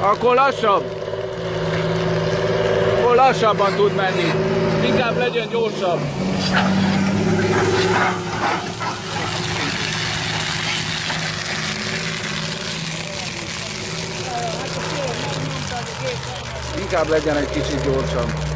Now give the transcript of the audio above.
Akkor lassabb. Akkor lassabban tud menni. Inkább legyen gyorsabb. Inkább legyen egy kicsit gyorsabb.